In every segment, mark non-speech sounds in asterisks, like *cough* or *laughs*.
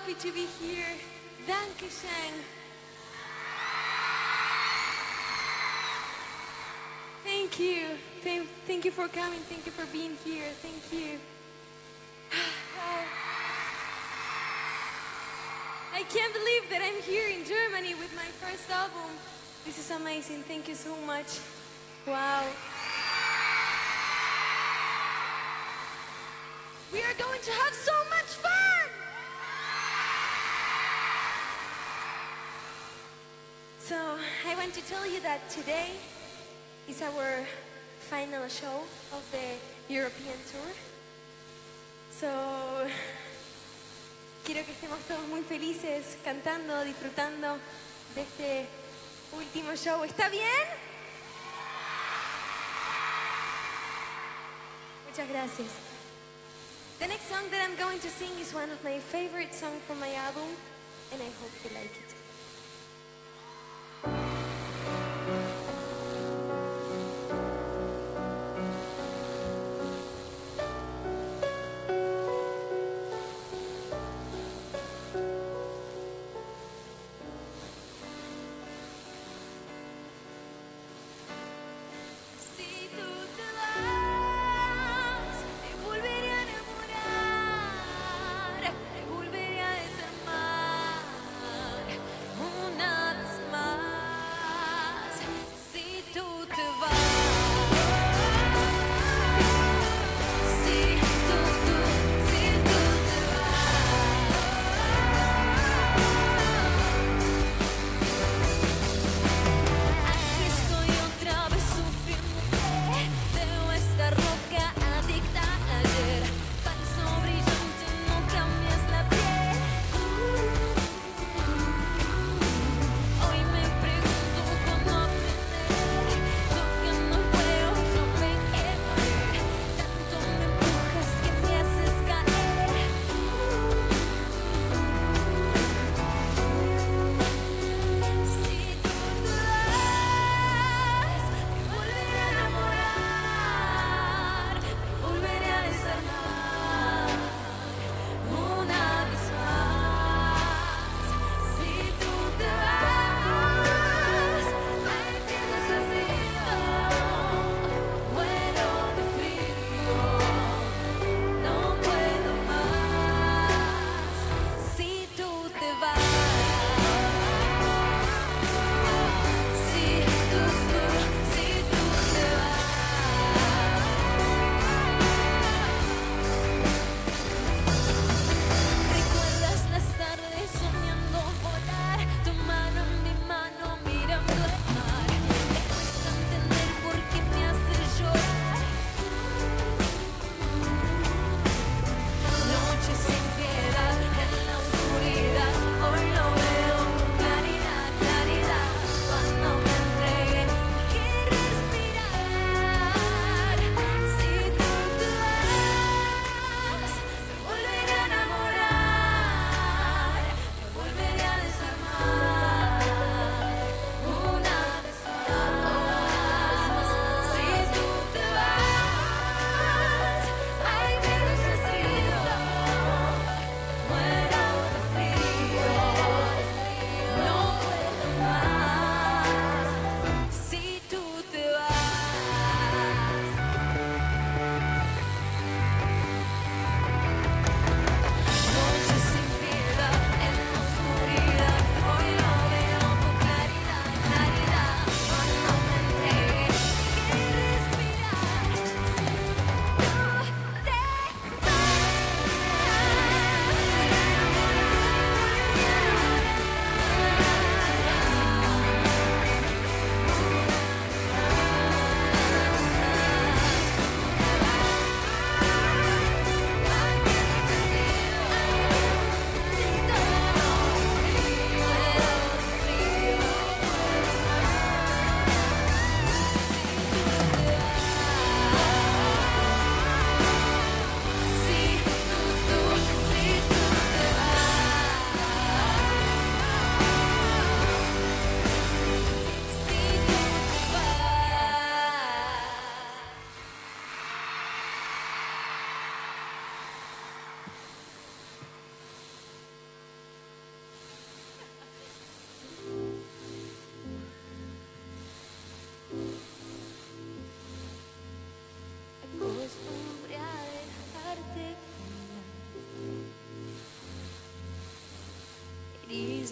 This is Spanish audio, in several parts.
happy to be here. Danke schön. Thank you. Thank you for coming. Thank you for being here. Thank you. *sighs* I can't believe that I'm here in Germany with my first album. This is amazing. Thank you so much. Wow. We are going to have so much fun! So, I want to tell you that today is our final show of the European tour. So, quiero que estemos todos muy felices cantando, disfrutando de este último show. ¿Está bien? Muchas gracias. The next song that I'm going to sing is one of my favorite songs from my album, and I hope you like it.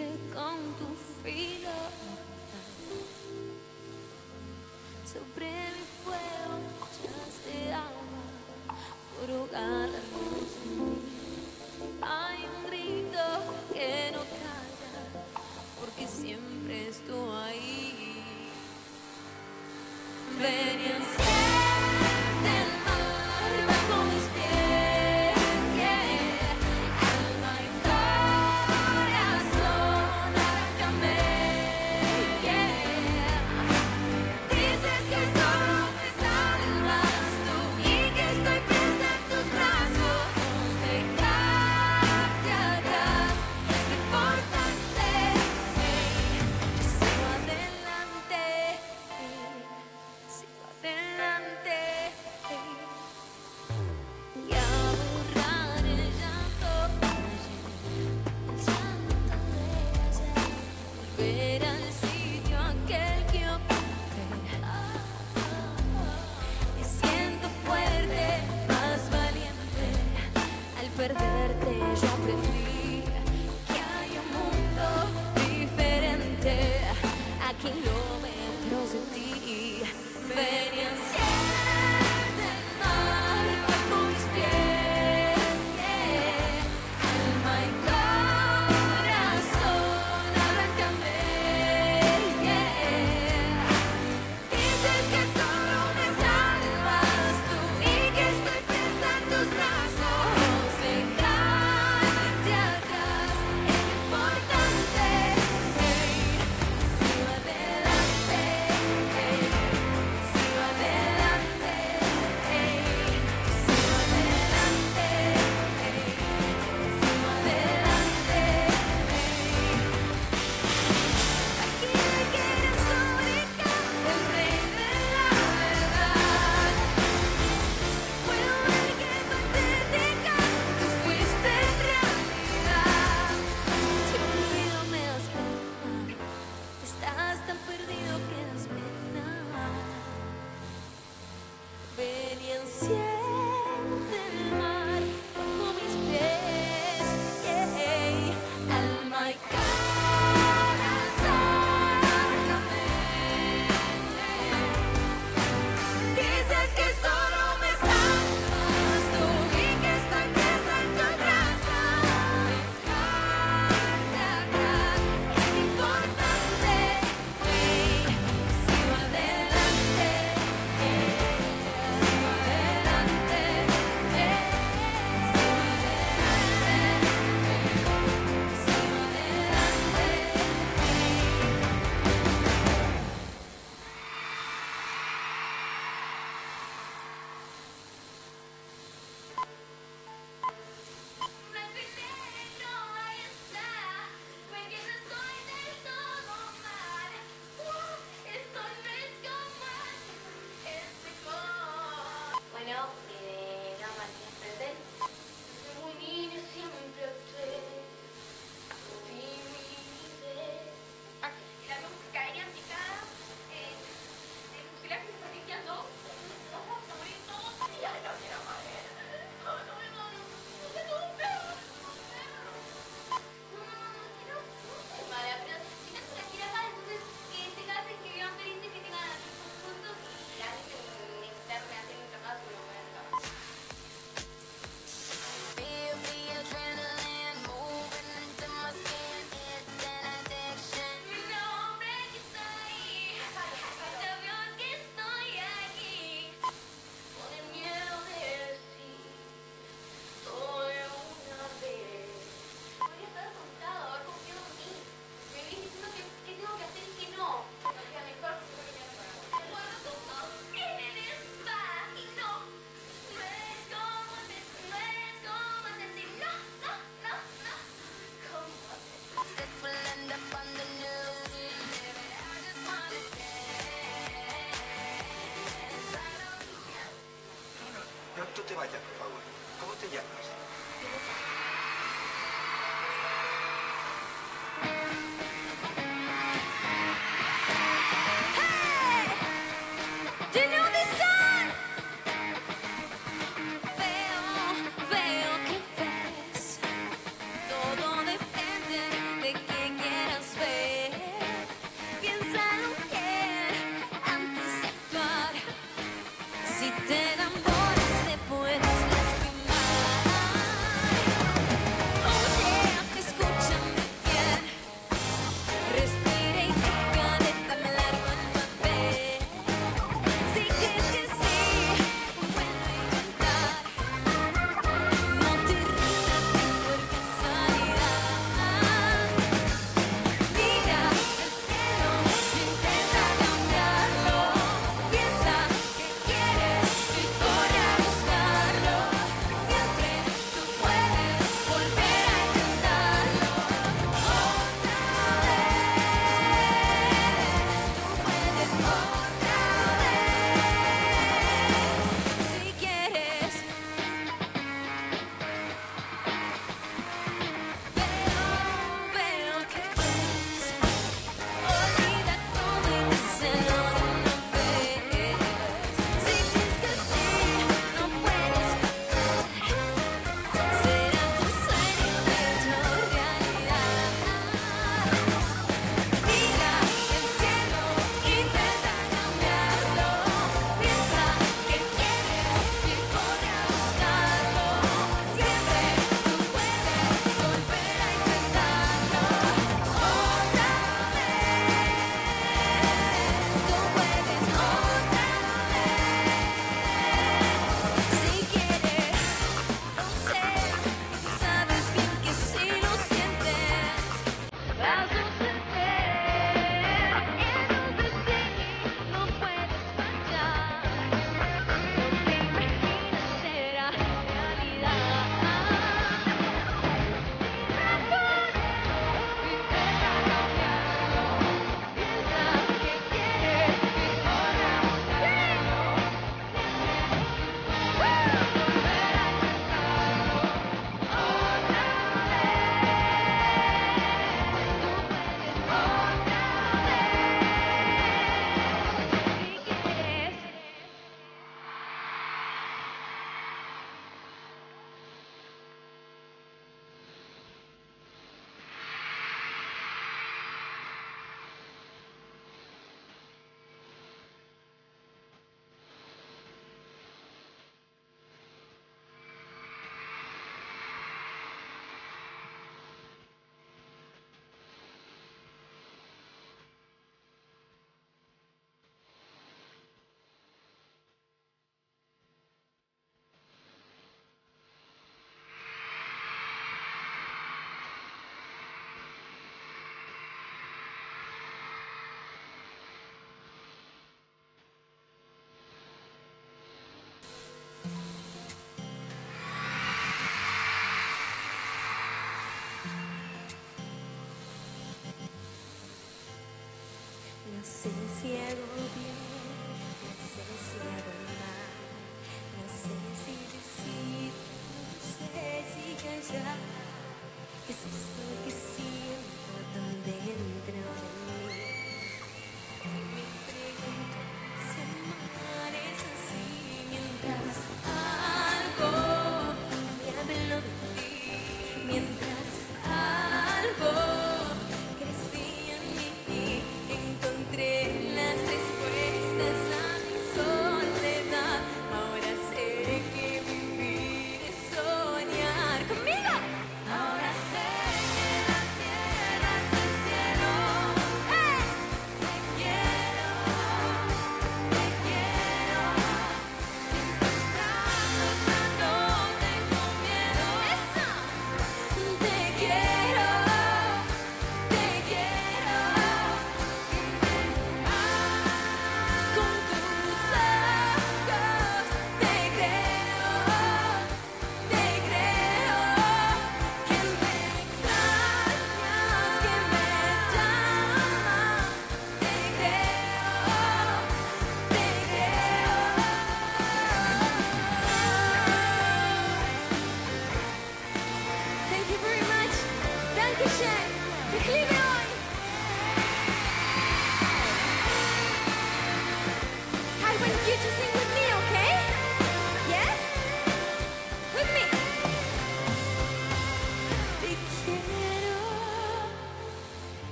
triste com tu filo Sobre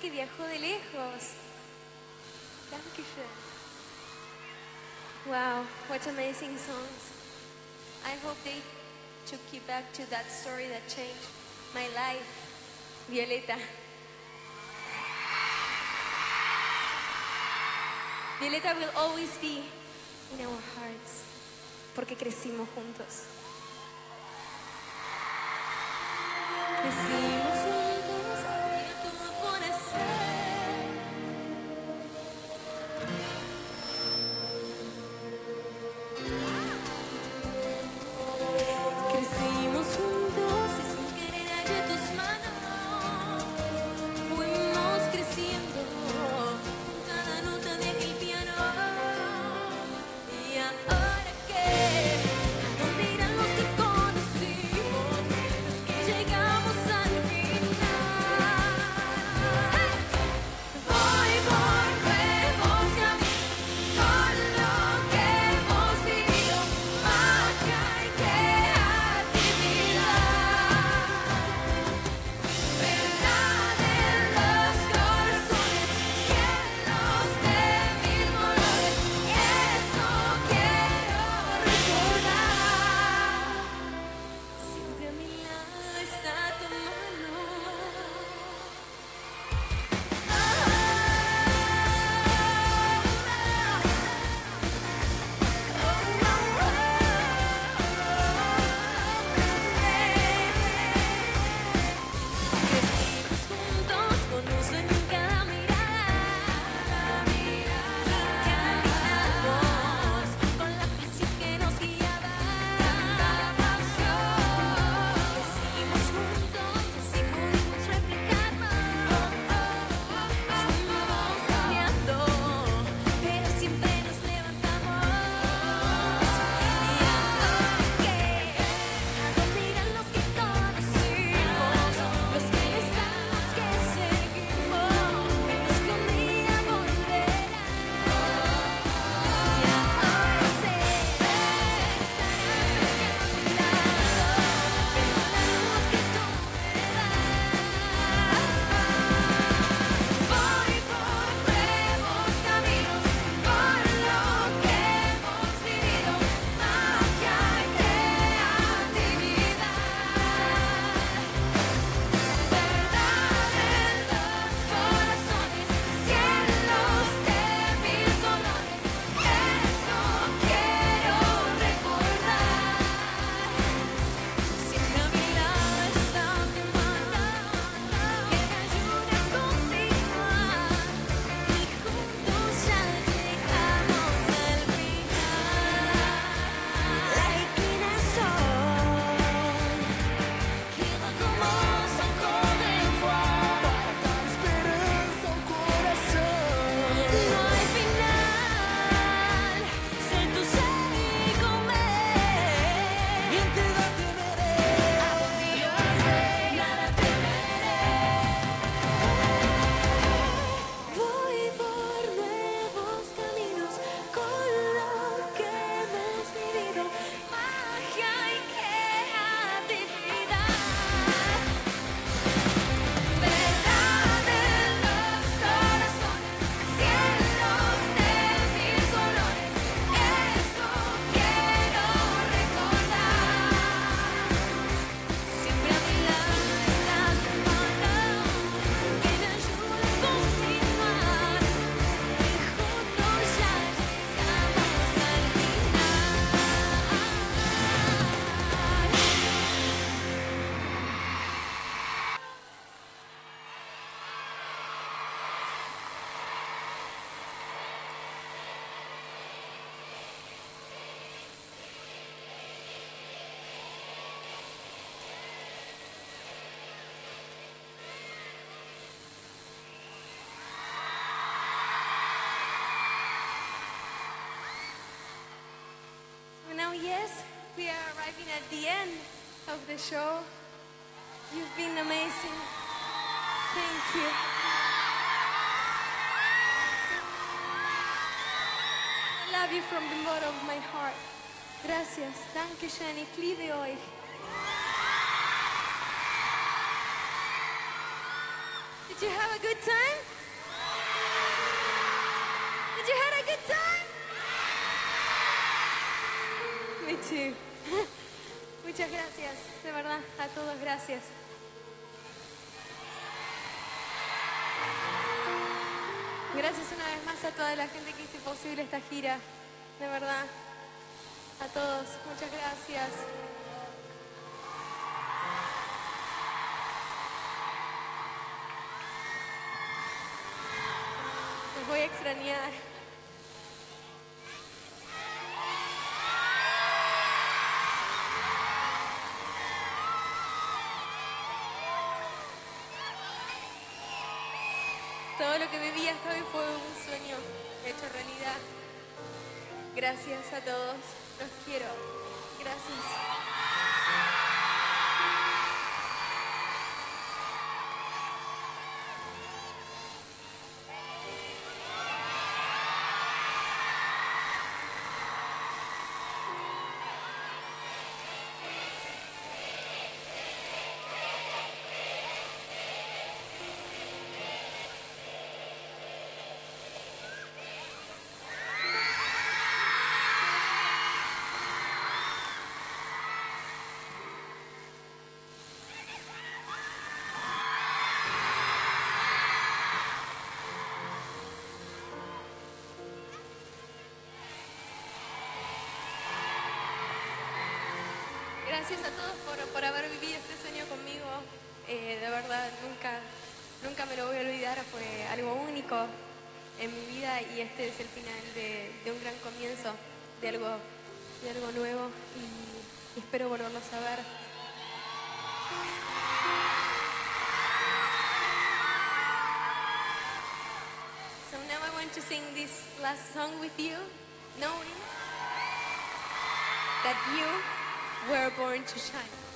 que viajó de lejos. Wow, what amazing songs. I hope they took you back to that story that changed my life. Violeta. Violeta will always be in our hearts porque crecimos juntos. Yes, we are arriving at the end of the show. You've been amazing. Thank you. I love you from the bottom of my heart. Gracias. Danke schön. Ich liebe euch. Did you have a good time? Too. *laughs* Muchas gracias, de verdad, a todos gracias. Gracias una vez más a toda la gente que hizo posible esta gira, de verdad. A todos, muchas gracias. Les voy a extrañar. Que viví hasta hoy fue un sueño hecho realidad. Gracias a todos. Los quiero. Gracias. Gracias a todos por, por haber vivido este sueño conmigo. Eh, de verdad, nunca, nunca me lo voy a olvidar. Fue algo único en mi vida y este es el final de, un gran comienzo, de algo, de algo nuevo y, y espero volverlos a ver. So now I want to sing this last song with you, knowing that you were born to shine.